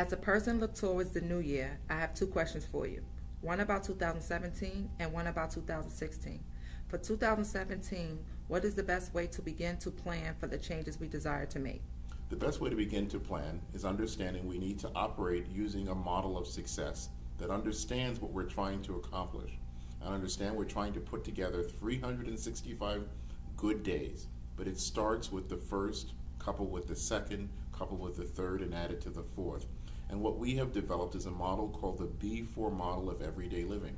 As a person look towards the new year, I have two questions for you. One about 2017 and one about 2016. For 2017, what is the best way to begin to plan for the changes we desire to make? The best way to begin to plan is understanding we need to operate using a model of success that understands what we're trying to accomplish and understand we're trying to put together 365 good days. But it starts with the first, coupled with the second, coupled with the third, and added to the fourth. And what we have developed is a model called the B4 model of everyday living,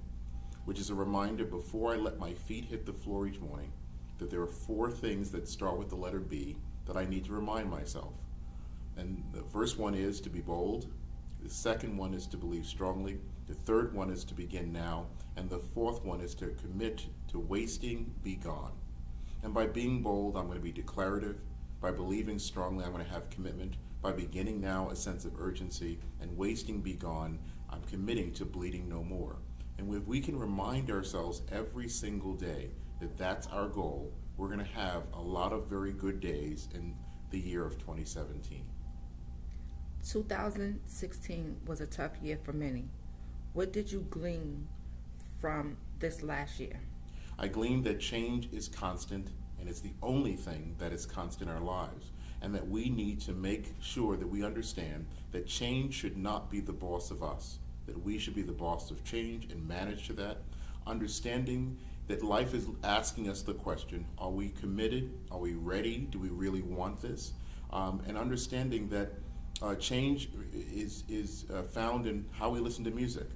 which is a reminder before I let my feet hit the floor each morning that there are four things that start with the letter B that I need to remind myself. And the first one is to be bold. The second one is to believe strongly. The third one is to begin now. And the fourth one is to commit to wasting, be gone. And by being bold, I'm going to be declarative. By believing strongly, I'm going to have commitment. By beginning now, a sense of urgency. And wasting, be gone, I'm committing to bleeding no more. And if we can remind ourselves every single day that that's our goal, we're going to have a lot of very good days in the year of 2017. 2016 was a tough year for many. What did you glean from this last year? I gleaned that change is constant and it's the only thing that is constant in our lives, and that we need to make sure that we understand that change should not be the boss of us, that we should be the boss of change and manage to that, understanding that life is asking us the question are we committed? Are we ready? Do we really want this? Um, and understanding that uh, change is, is uh, found in how we listen to music.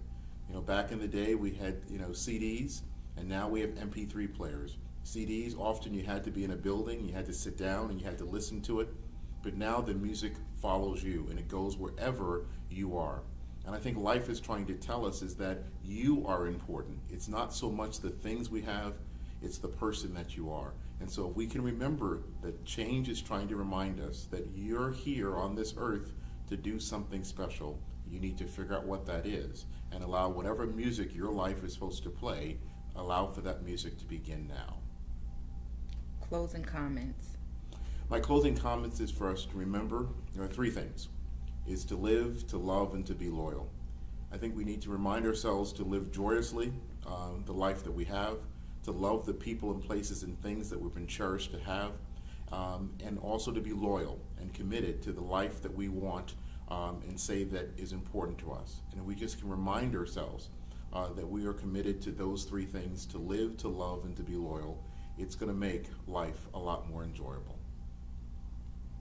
You know, back in the day we had, you know, CDs, and now we have MP3 players. CDs, often you had to be in a building, you had to sit down and you had to listen to it, but now the music follows you and it goes wherever you are. And I think life is trying to tell us is that you are important. It's not so much the things we have, it's the person that you are. And so if we can remember that change is trying to remind us that you're here on this earth to do something special, you need to figure out what that is and allow whatever music your life is supposed to play, allow for that music to begin now. Closing comments. My closing comments is for us to remember there are three things is to live, to love, and to be loyal. I think we need to remind ourselves to live joyously uh, the life that we have, to love the people and places and things that we've been cherished to have, um, and also to be loyal and committed to the life that we want um, and say that is important to us. And we just can remind ourselves uh, that we are committed to those three things to live, to love, and to be loyal. It's going to make life a lot more enjoyable.